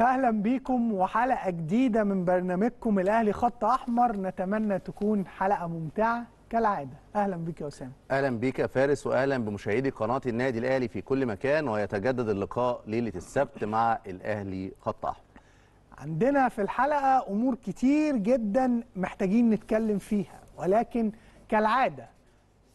أهلا بيكم وحلقة جديدة من برنامجكم الأهلي خط أحمر. نتمنى تكون حلقة ممتعة كالعادة. أهلا بيك يا أسامة. أهلا بيك يا فارس واهلا بمشاهدي قناة النادي الأهلي في كل مكان ويتجدد اللقاء ليلة السبت مع الأهلي خط أحمر. عندنا في الحلقة أمور كتير جدا محتاجين نتكلم فيها ولكن كالعادة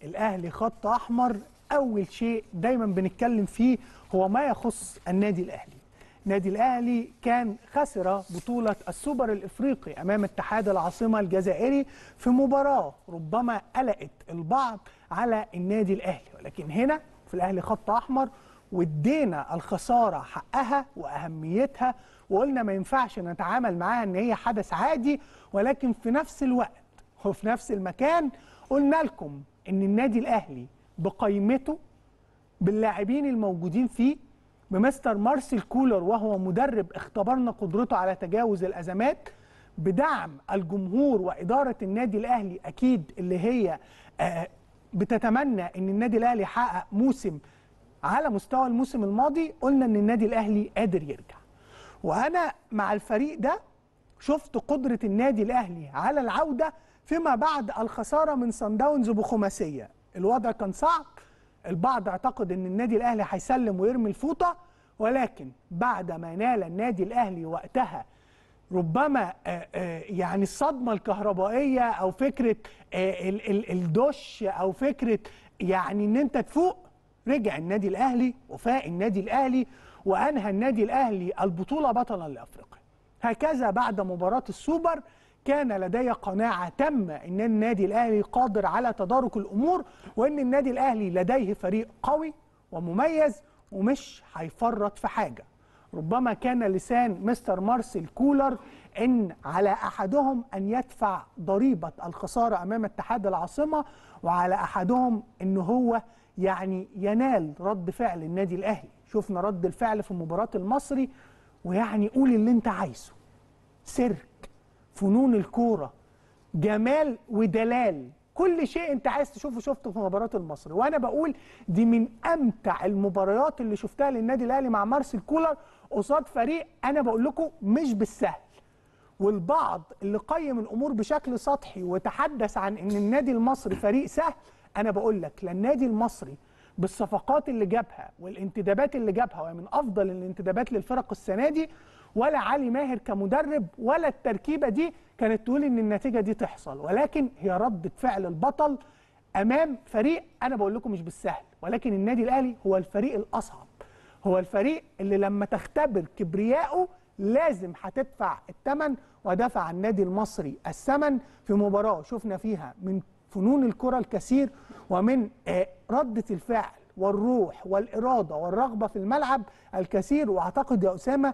الأهلي خط أحمر أول شيء دايما بنتكلم فيه هو ما يخص النادي الأهلي. النادي الأهلي كان خسر بطولة السوبر الإفريقي أمام اتحاد العاصمة الجزائري في مباراة ربما قلقت البعض على النادي الأهلي. ولكن هنا في الأهلي خط أحمر وادينا الخسارة حقها وأهميتها وقلنا ما ينفعش نتعامل معاها إن هي حدث عادي ولكن في نفس الوقت وفي نفس المكان قلنا لكم إن النادي الأهلي بقيمته باللاعبين الموجودين فيه بمستر مارسيل كولر وهو مدرب اختبرنا قدرته على تجاوز الأزمات بدعم الجمهور وإدارة النادي الأهلي أكيد اللي هي آه بتتمنى إن النادي الأهلي يحقق موسم على مستوى الموسم الماضي قلنا إن النادي الأهلي قادر يرجع. وأنا مع الفريق ده شفت قدرة النادي الأهلي على العودة فيما بعد الخسارة من سان داونز بخماسية. الوضع كان صعب البعض اعتقد إن النادي الأهلي هيسلم ويرمي الفوطة ولكن بعد ما نال النادي الأهلي وقتها ربما آآ آآ يعني الصدمة الكهربائية أو فكرة ال الدش أو فكرة يعني إن أنت تفوق رجع النادي الأهلي وفاق النادي الأهلي وأنهى النادي الأهلي البطولة بطلا لأفريقيا. هكذا بعد مباراة السوبر كان لدي قناعة تامة أن النادي الأهلي قادر على تدارك الأمور وأن النادي الأهلي لديه فريق قوي ومميز ومش هيفرط في حاجة. ربما كان لسان مستر مارسيل كولر أن على أحدهم أن يدفع ضريبة الخسارة أمام اتحاد العاصمة وعلى أحدهم أن هو يعني ينال رد فعل النادي الأهلي. شفنا رد الفعل في مباراة المصري ويعني قول اللي أنت عايزه. سيرك فنون الكورة جمال ودلال كل شيء انت عايز تشوفه شفته في مباراه المصري وأنا بقول دي من أمتع المباريات اللي شفتها للنادي الأهلي مع مارسيل كولر قصاد فريق أنا بقول لكم مش بالسهل. والبعض اللي قيم الأمور بشكل سطحي وتحدث عن إن النادي المصري فريق سهل أنا بقول لك لا النادي المصري بالصفقات اللي جابها والانتدابات اللي جابها وهي من أفضل الانتدابات للفرق السنة دي ولا علي ماهر كمدرب ولا التركيبة دي كانت تقول إن النتيجة دي تحصل. ولكن هي ردة فعل البطل أمام فريق أنا بقول لكم مش بالسهل ولكن النادي الأهلي هو الفريق الأصعب. هو الفريق اللي لما تختبر كبريائه لازم هتدفع الثمن ودفع النادي المصري الثمن في مباراة شفنا فيها من فنون الكرة الكثير ومن ردة الفعل والروح والإرادة والرغبة في الملعب الكثير. وأعتقد يا أسامة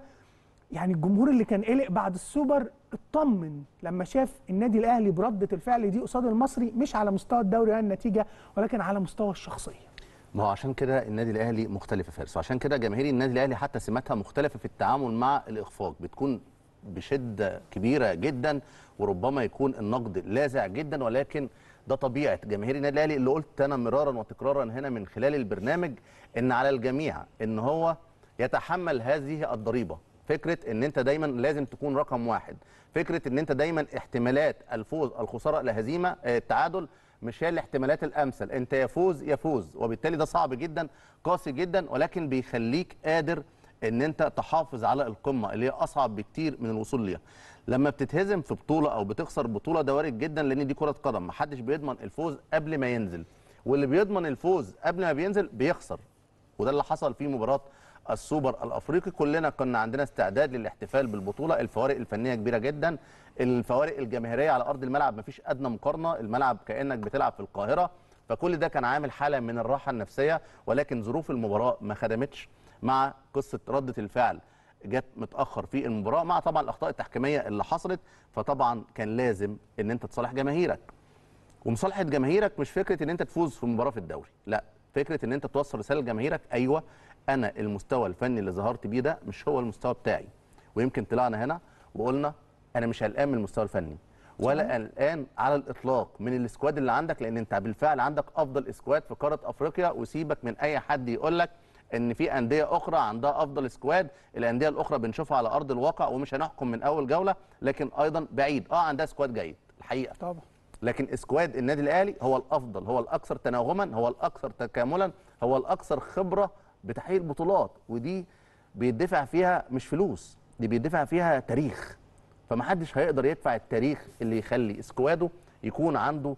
يعني الجمهور اللي كان قلق بعد السوبر اطمن لما شاف النادي الأهلي برده الفعل دي قصاد المصري مش على مستوى الدوري ولا النتيجة ولكن على مستوى الشخصية. ما هو عشان كده النادي الأهلي مختلف يا فارس. وعشان كده جماهير النادي الأهلي حتى سماتها مختلفة في التعامل مع الإخفاق. بتكون بشدة كبيرة جدا وربما يكون النقد لاذع جدا ولكن ده طبيعة جماهير النادي الأهلي اللي قلت أنا مرارا وتكرارا هنا من خلال البرنامج إن على الجميع إن هو يتحمل هذه الضريبة. فكرة إن أنت دايما لازم تكون رقم واحد. فكرة إن أنت دايما احتمالات الفوز الخسارة الهزيمه التعادل مش هي الاحتمالات الأمثل. أنت يفوز يفوز وبالتالي ده صعب جدا قاسي جدا ولكن بيخليك قادر إن أنت تحافظ على القمة اللي هي أصعب بكتير من الوصول ليها. لما بتتهزم في بطولة أو بتخسر بطولة ده وارد جدا لأن دي كرة قدم. محدش بيضمن الفوز قبل ما ينزل. واللي بيضمن الفوز قبل ما بينزل بيخسر. وده اللي حصل في مباراة السوبر الافريقي. كلنا كنا عندنا استعداد للاحتفال بالبطولة. الفوارق الفنية كبيرة جدا. الفوارق الجماهيرية على أرض الملعب مفيش أدنى مقارنة. الملعب كأنك بتلعب في القاهرة. فكل ده كان عامل حالة من الراحة النفسية ولكن ظروف المباراة ما خدمتش مع قصة ردة الفعل. جت متأخر في المباراة مع طبعا الأخطاء التحكيمية اللي حصلت. فطبعا كان لازم إن أنت تصالح جماهيرك. ومصالحة جماهيرك مش فكرة إن أنت تفوز في مباراة في الدوري. لا. فكرة إن أنت توصل رسالة لجماهيرك أيوه أنا المستوى الفني اللي ظهرت بيه ده مش هو المستوى بتاعي. ويمكن طلعنا هنا وقلنا أنا مش قلقان من المستوى الفني ولا قلقان على الإطلاق من ال squad اللي عندك لأن أنت بالفعل عندك أفضل squad في قاره أفريقيا وسيبك من أي حد يقول لك إن في أندية أخرى عندها أفضل squad الأندية الأخرى بنشوفها على أرض الواقع ومش هنحكم من أول جولة لكن أيضا بعيد. آه عندها squad جيد الحقيقة. طبعا. لكن squad النادي الأهلي هو الأفضل هو الأكثر تناغما هو الأكثر تكاملا هو الأكثر خبرة بتحقيق البطولات ودي بيدفع فيها مش فلوس دي بيدفع فيها تاريخ. فمحدش هيقدر يدفع التاريخ اللي يخلي squad ه يكون عنده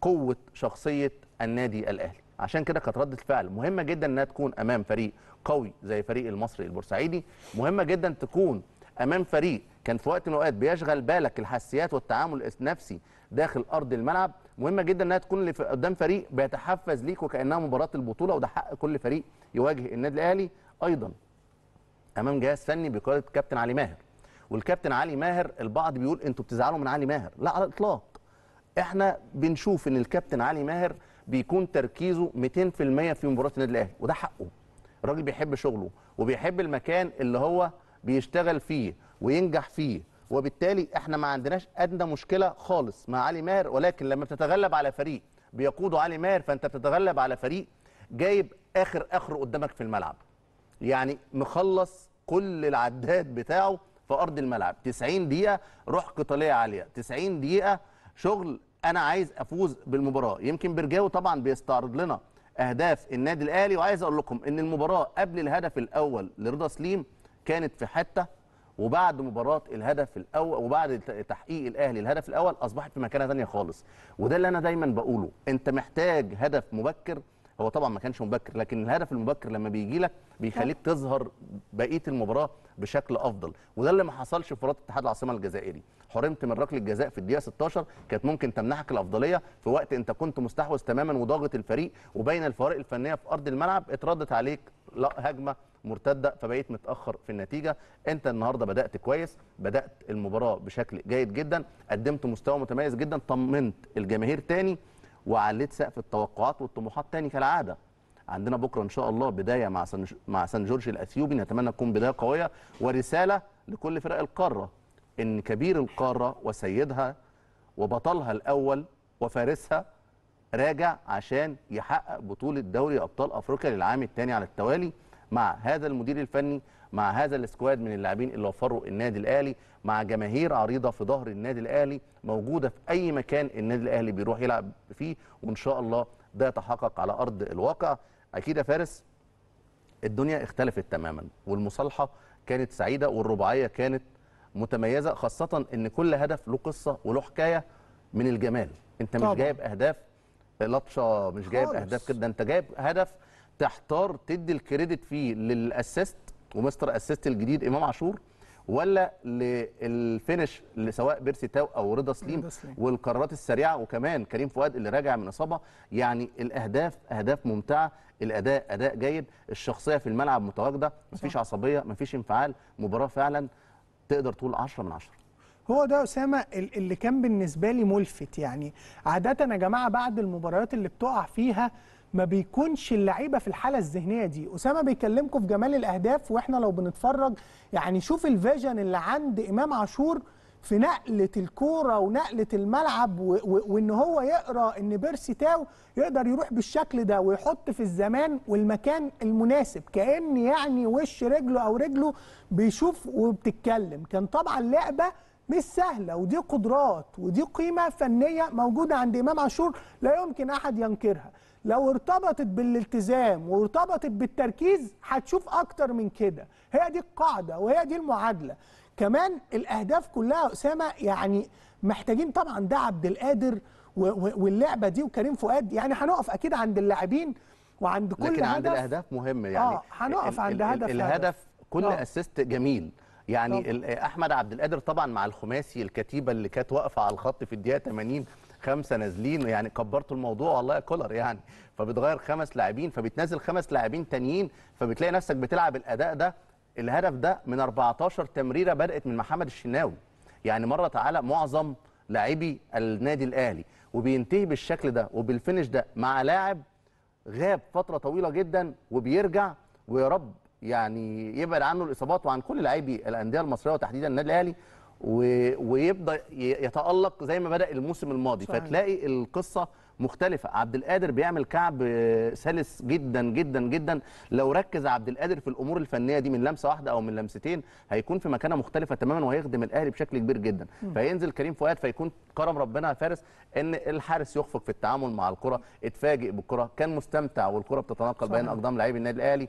قوة شخصية النادي الأهلي. عشان كده كانت ردة الفعل مهمة جدا إنها تكون أمام فريق قوي زي فريق المصري البورسعيدي. مهمة جدا تكون أمام فريق كان في وقت من الأوقات بيشغل بالك الحساسيات والتعامل النفسي داخل أرض الملعب. مهمه جدا إنها تكون قدام فريق بيتحفز ليك وكأنها مباراة البطولة وده حق كل فريق يواجه النادي الأهلي. أيضا أمام جهاز فني بقيادة كابتن علي ماهر. والكابتن علي ماهر البعض بيقول أنتوا بتزعلوا من علي ماهر. لا على الإطلاق. إحنا بنشوف إن الكابتن علي ماهر بيكون تركيزه 200% في مباراة النادي الأهلي وده حقه. الراجل بيحب شغله وبيحب المكان اللي هو بيشتغل فيه. وينجح فيه. وبالتالي إحنا ما عندناش أدنى مشكلة خالص مع علي ماهر ولكن لما بتتغلب على فريق بيقوده علي ماهر فأنت بتتغلب على فريق جايب آخر آخره قدامك في الملعب. يعني مخلص كل العداد بتاعه في أرض الملعب. 90 دقيقة روح قتالية عالية. 90 دقيقة شغل أنا عايز أفوز بالمباراة. يمكن برجاوي طبعا بيستعرض لنا أهداف النادي الأهلي وعايز أقول لكم إن المباراة قبل الهدف الأول لرضا سليم كانت في حتة وبعد مباراة الهدف الأول وبعد تحقيق الأهلي الهدف الأول أصبحت في مكانة ثانية خالص. وده اللي أنا دايما بقوله. أنت محتاج هدف مبكر. هو طبعا ما كانش مبكر لكن الهدف المبكر لما بيجي لك بيخليك تظهر بقية المباراة بشكل أفضل. وده اللي ما حصلش في مباراة اتحاد العاصمة الجزائري. حرمت من ركله الجزاء في الدقيقة 16 كانت ممكن تمنحك الأفضلية في وقت أنت كنت مستحوذ تماما وضاغط الفريق وبين الفوارق الفنية في أرض الملعب. اتردت عليك لا هجمة مرتدة فبقيت متأخر في النتيجة. أنت النهارده بدأت كويس بدأت المباراة بشكل جيد جدا قدمت مستوى متميز جدا طمنت الجماهير تاني وعليت سقف التوقعات والطموحات تاني كالعادة. عندنا بكرة إن شاء الله بداية مع سان مع سان جورج الأثيوبي نتمنى تكون بداية قوية ورسالة لكل فرق القارة إن كبير القارة وسيدها وبطلها الأول وفارسها راجع عشان يحقق بطولة دوري أبطال أفريقيا للعام الثاني على التوالي. مع هذا المدير الفني مع هذا السكواد من اللاعبين اللي وفروا النادي الأهلي مع جماهير عريضة في ظهر النادي الأهلي موجودة في أي مكان النادي الأهلي بيروح يلعب فيه وإن شاء الله ده يتحقق على أرض الواقع أكيد يا فارس الدنيا اختلفت تماما والمصالحة كانت سعيدة والرباعية كانت متميزة خاصة إن كل هدف له قصة وله حكاية من الجمال أنت مش طبعاً. جايب أهداف لطشة مش جايب خالص. أهداف كده ده أنت جايب هدف تحتار تدي ال credit فيه لل assist و mister assist الجديد إمام عاشور ولا لل finish اللي سواء بيرسي تاو أو رضا سليم. والقرارات السريعة وكمان كريم فؤاد اللي راجع من إصابة. يعني الأهداف أهداف ممتعة. الأداء أداء جيد. الشخصية في الملعب متواجدة. مفيش عصبية مفيش انفعال. مباراة فعلا تقدر تقول 10 من 10 هو ده أسامة ال- اللي كان بالنسبة لي ملفت يعني. عادة يا جماعة بعد المباريات اللي بتقع فيها ما بيكونش اللعيبة في الحالة الذهنية دي. أسامة بيكلمكم في جمال الأهداف وإحنا لو بنتفرج يعني شوف الفيجن اللي عند إمام عاشور في نقلة الكورة ونقلة الملعب وإن هو يقرأ إن بيرسي تاو يقدر يروح بالشكل ده ويحط في الزمان والمكان المناسب. كأن يعني وش رجله أو رجله بيشوف وبتتكلم. كان طبعا لعبه مش سهلة ودي قدرات ودي قيمة فنية موجودة عند إمام عاشور لا يمكن أحد ينكرها. لو ارتبطت بالالتزام وارتبطت بالتركيز هتشوف أكتر من كده هي دي القاعدة وهي دي المعادلة كمان الأهداف كلها أسامة يعني محتاجين طبعا ده عبد القادر واللعبة دي وكريم فؤاد يعني هنقف أكيد عند اللاعبين وعند كل لكن عند هدف الأهداف مهم يعني آه، هنقف عند هدف الهدف هدف. كل آه. أسيست جميل يعني طبعا. ال- أحمد عبد القادر طبعا مع الخماسي الكتيبة اللي كانت واقفة على الخط في الدقيقة 80 خمسة نازلين يعني كبرتوا الموضوع والله يا كولر يعني. فبتغير خمس لاعبين فبتنزل خمس لاعبين تانيين فبتلاقي نفسك بتلعب الأداء ده. الهدف ده من 14 تمريرة بدأت من محمد الشناوي. يعني مرة تعالى معظم لاعبي النادي الأهلي. وبينتهي بالشكل ده وبالفينش ده مع لاعب غاب فترة طويلة جدا وبيرجع. ويا رب يعني يبعد عنه الإصابات وعن كل لاعبي الأندية المصرية وتحديدا النادي الأهلي. ويبدأ يتألق زي ما بدأ الموسم الماضي. صحيح. فتلاقي القصة مختلفة. عبد القادر بيعمل كعب سلس جدا جدا جدا. لو ركز عبد القادر في الأمور الفنية دي من لمسة واحدة أو من لمستين هيكون في مكانة مختلفة تماما وهيخدم الأهلي بشكل كبير جدا. فينزل كريم فؤاد فيكون كرم ربنا يا فارس إن الحارس يخفق في التعامل مع الكرة اتفاجئ بالكرة كان مستمتع والكرة بتتنقل بين. أقدام لاعبي النادي الأهلي.